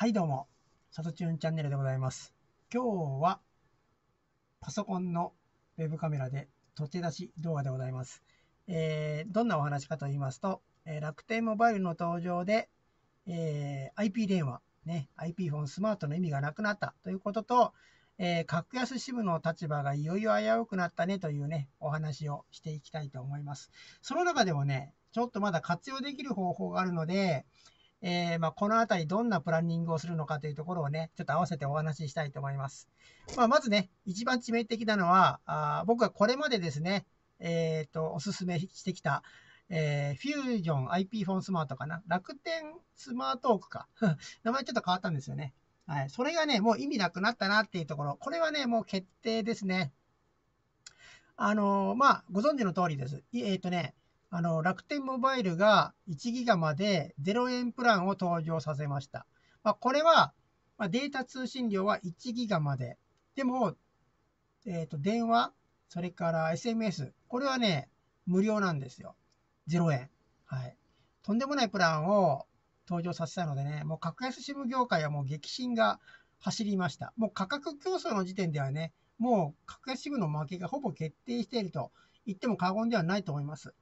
はいどうも、サトチューンチャンネルでございます。今日はパソコンのウェブカメラで取って出し動画でございます。えーどんなお話かと言いますと、え楽天モバイルの登場で、えー IP 電話、ね、IP フォンスマートの意味がなくなったということと、えー格安支部の立場がいよいよ危うくなったねというね、お話をしていきたいと思います。その中でもね、ちょっとまだ活用できる方法があるので、えーまあ、このあたりどんなプランニングをするのかというところをね、ちょっと合わせてお話ししたいと思います。まあ、まずね、一番致命的なのは、あ僕はこれまでですね、えっ、と、おすすめしてきた、えーフュージョン IP フォンスマートかな？楽天スマートークか。名前ちょっと変わったんですよね。はい。それがね、もう意味なくなったなっていうところ。これはね、もう決定ですね。あのーまあ、ご存知の通りです。えっ、とね、あの、楽天モバイルが1ギガまで0円プランを登場させました。まあ、これは、まあ、データ通信量は1ギガまで。でも、えっ、と、電話、それから SMS、これはね、無料なんですよ。0円。はい。とんでもないプランを登場させたのでね、もう格安 SIM 業界はもう激震が走りました。もう価格競争の時点ではね、もう格安 SIM の負けがほぼ決定していると言っても過言ではないと思います。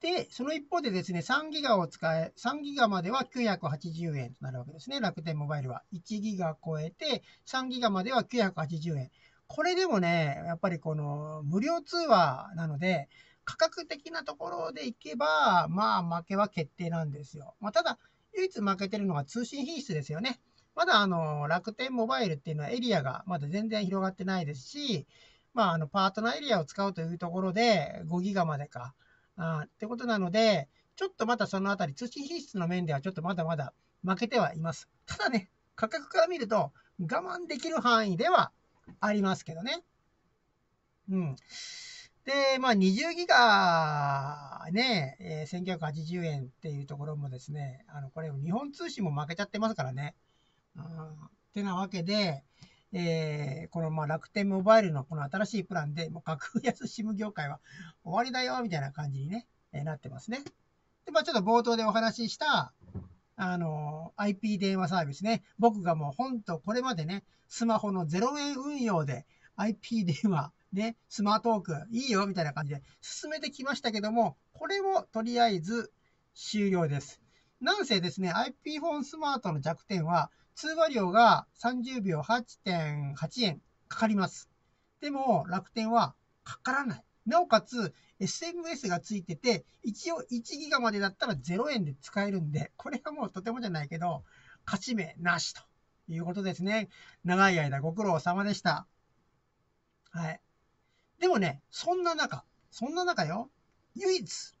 で、その一方でですね、3ギガを使え、3ギガまでは980円となるわけですね。楽天モバイルは。1ギガ超えて、3ギガまでは980円。これでもね、やっぱりこの無料通話なので、価格的なところでいけば、まあ負けは決定なんですよ。まあただ、唯一負けてるのが通信品質ですよね。まだあの、楽天モバイルっていうのはエリアがまだ全然広がってないですし、まああの、パートナーエリアを使うというところで5ギガまでか。あってことなので、ちょっとまたそのあたり、通信品質の面ではちょっとまだまだ負けてはいます。ただね、価格から見ると我慢できる範囲ではありますけどね。うん。で、まあ20ギガね、えー1980円っていうところもですね、あの、これ日本通信も負けちゃってますからね。うん。ってなわけで、えーこのまあ楽天モバイルのこの新しいプランで、もう格安 SIM 業界は終わりだよ、みたいな感じにね、えーなってますね。で、まあちょっと冒頭でお話しした、あの、IP 電話サービスね。僕がもう本当これまでね、スマホの0円運用で IP 電話、ね、スマートーク、いいよ、みたいな感じで進めてきましたけども、これもとりあえず終了です。なんせですね、IP フォンスマートの弱点は、通話料が30秒8.8円かかります。でも、楽天はかからない。なおかつ、SMS がついてて、一応1ギガまでだったら0円で使えるんで、これはもうとてもじゃないけど、勝ち目なしということですね。長い間ご苦労様でした。はい。でもね、そんな中、そんな中よ、唯一、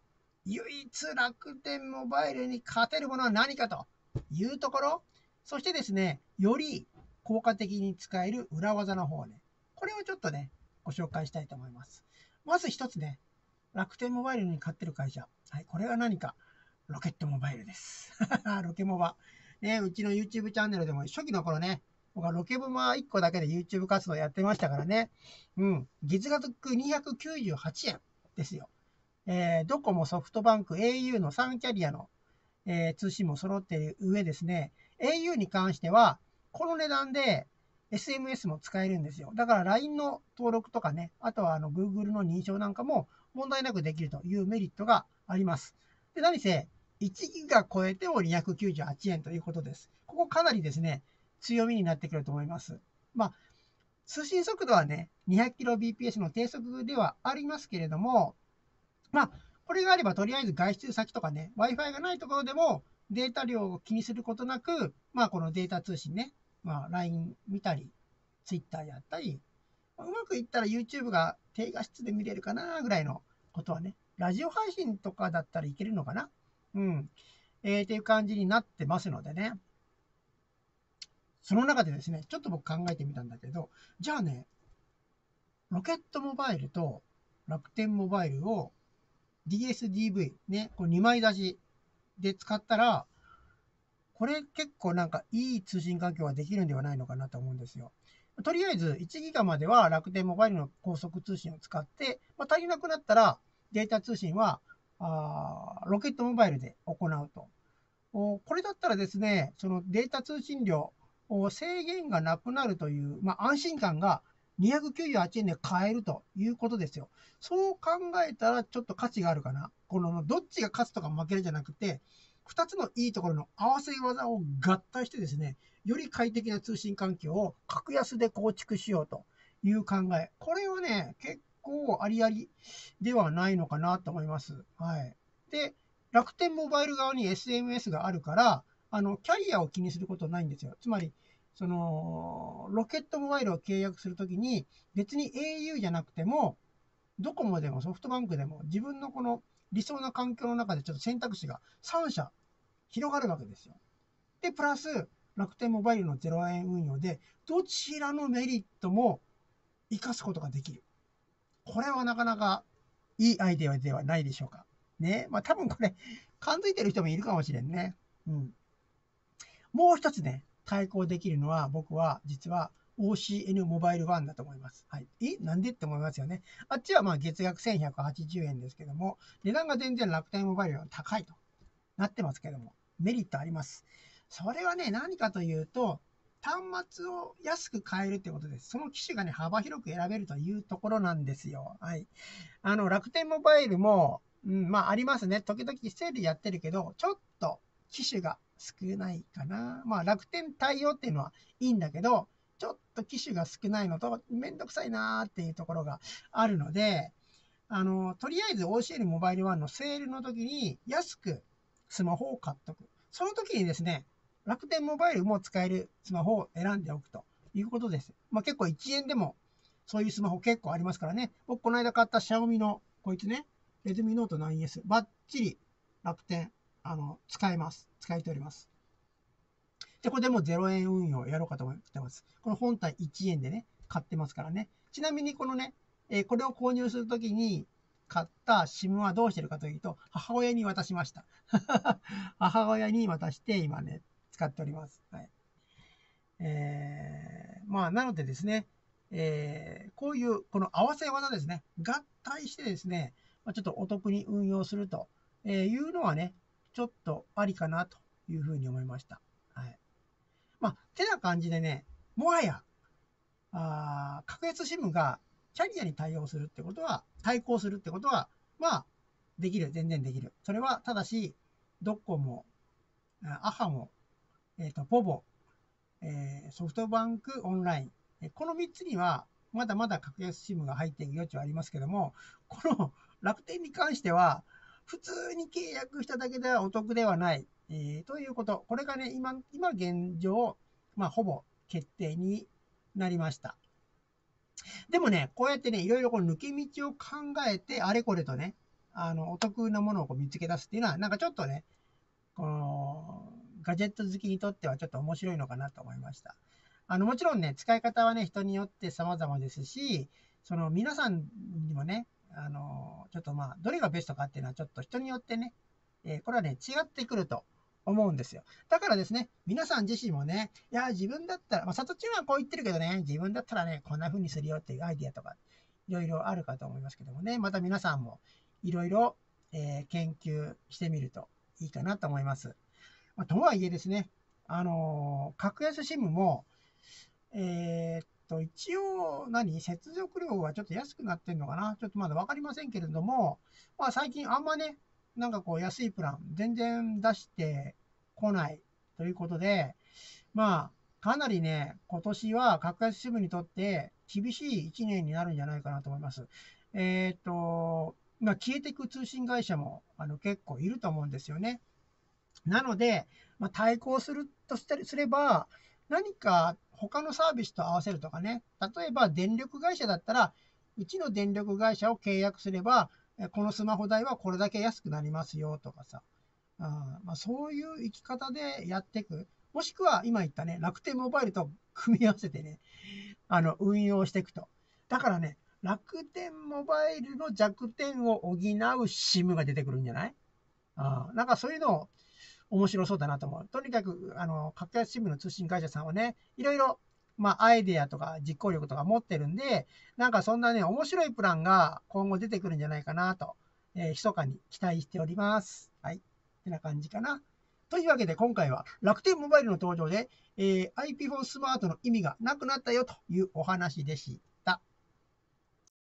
唯一楽天モバイルに勝てるものは何かというところ、そしてですね、より効果的に使える裏技の方ね、これをちょっとね、ご紹介したいと思います。まず一つね、楽天モバイルに買ってる会社。はい、これは何かロケットモバイルです。ロケモバ。ね、うちの YouTube チャンネルでも初期の頃ね、僕はロケボマ1個だけで YouTube 活動やってましたからね。うん。月額298円ですよ。えー、ドコモ、ソフトバンク、au の3キャリアの、えー通信も揃っている上ですね、au に関しては、この値段で SMS も使えるんですよ。だから LINE の登録とかね、あとはあの Google の認証なんかも問題なくできるというメリットがあります。で、何せ、1ギガ超えても298円ということです。ここかなりですね、強みになってくると思います。まあ、通信速度はね、200kbps の低速ではありますけれども、まあ、これがあればとりあえず外出先とかね、Wi-Fi がないところでもデータ量を気にすることなく、まあ、このデータ通信ね、まあ、LINE 見たり、Twitter やったり、うまくいったら YouTube が低画質で見れるかなぐらいのことはね、ラジオ配信とかだったらいけるのかなうん。えー、っていう感じになってますのでね。その中でですね、ちょっと僕考えてみたんだけど、じゃあね、ロケットモバイルと楽天モバイルを DSDV、ね、こう2枚出しで使ったら、これ結構なんかいい通信環境ができるんではないのかなと思うんですよ。とりあえず1ギガまでは楽天モバイルの高速通信を使って、まあ、足りなくなったらデータ通信はあロケットモバイルで行うと。これだったらですね、そのデータ通信量、制限がなくなるという、まあ、安心感が298円で買えるということですよ。そう考えたらちょっと価値があるかな。このどっちが勝つとか負けるじゃなくて、2つのいいところの合わせ技を合体してですね、より快適な通信環境を格安で構築しようという考え。これはね、結構ありありではないのかなと思います。はい。で、楽天モバイル側に SMS があるから、あの、キャリアを気にすることないんですよ。つまり、その、ロケットモバイルを契約するときに、別に au じゃなくても、ドコモでもソフトバンクでも、自分のこの理想な環境の中でちょっと選択肢が3社広がるわけですよ。で、プラス、楽天モバイルの0円運用で、どちらのメリットも活かすことができる。これはなかなかいいアイデアではないでしょうか。ね。まあ多分これ、感づいてる人もいるかもしれんね。うん。もう一つね、対抗できるのは、僕は実は OCN モバイル1だと思います。はい。え？なんでって思いますよね。あっちはまあ月額1180円ですけども、値段が全然楽天モバイルより高いとなってますけども、メリットあります。それはね、何かというと、端末を安く買えるってことです。その機種がね、幅広く選べるというところなんですよ。はい。あの、楽天モバイルも、うん、まあありますね。時々セールやってるけど、ちょっと機種が少ないかな。まあ楽天対応っていうのはいいんだけど、ちょっと機種が少ないのとめんどくさいなーっていうところがあるので、あの、とりあえず OCL モバイル1のセールの時に安くスマホを買っとく。その時にですね、楽天モバイルも使えるスマホを選んでおくということです。まあ結構1円でもそういうスマホ結構ありますからね。僕この間買ったシャオミのこいつね、レズミノート 9S、バッチリ楽天、あの、使えます。使えております。で、これでも0円運用やろうかと思ってます。この本体1円でね、買ってますからね。ちなみにこのね、えー、これを購入するときに買った SIM はどうしてるかというと、母親に渡しました。母親に渡して今ね、使っております。はい。えー、まあ、なのでですね、えー、こういう、この合わせ技ですね、合体してですね、ちょっとお得に運用するというのはね、ちょっとありかなというふうに思いました。はい。まあ、てな感じでね、もはや、あ格安 SIM がキャリアに対応するってことは、対抗するってことは、まあ、できる。全然できる。それは、ただし、ドコモ、アハモ、えっ、ー、と、ポボ、えー、ソフトバンクオンライン。この3つには、まだまだ格安 SIM が入っていく余地はありますけども、この楽天に関しては、普通に契約しただけではお得ではない、えー、ということ。これがね、今、今現状、まあ、ほぼ決定になりました。でもね、こうやってね、いろいろこの抜け道を考えて、あれこれとね、あの、お得なものをこう見つけ出すっていうのは、なんかちょっとね、この、ガジェット好きにとってはちょっと面白いのかなと思いました。あの、もちろんね、使い方はね、人によって様々ですし、その皆さんにもね、あの、ちょっとまあ、どれがベストかっていうのはちょっと人によってね、え、これはね、違ってくると思うんですよ。だからですね、皆さん自身もね、いや、自分だったら、まあ、里中はこう言ってるけどね、自分だったらね、こんな風にするよっていうアイディアとか、いろいろあるかと思いますけどもね、また皆さんもいろいろ、えー、研究してみるといいかなと思います。まあ、とはいえですね、あのー、格安 SIM も、えー、と、一応何、接続料はちょっと安くなってんのかな？ちょっとまだわかりませんけれども、まあ最近あんまね、なんかこう安いプラン全然出してこないということで、まあ、かなりね、今年は格安支部にとって厳しい1年になるんじゃないかなと思います。えっ、ー、と、まあ、消えていく通信会社もあの結構いると思うんですよね。なので、まあ、対抗するとすれば、何か他のサービスと合わせるとかね、例えば電力会社だったら、うちの電力会社を契約すれば、このスマホ代はこれだけ安くなりますよとかさ、あまあ、そういう生き方でやっていく。もしくは今言ったね、楽天モバイルと組み合わせてね、あの、運用していくと。だからね、楽天モバイルの弱点を補う SIM が出てくるんじゃない？あなんかそういうのを面白そうだなと思う。とにかく、あの、格安新聞の通信会社さんはね、いろいろ、まあ、アイデアとか実行力とか持ってるんで、なんかそんなね、面白いプランが今後出てくるんじゃないかなと、えー、密かに期待しております。はい。ってな感じかな。というわけで今回は楽天モバイルの登場で、えー、IP4 スマートの意味がなくなったよというお話でした。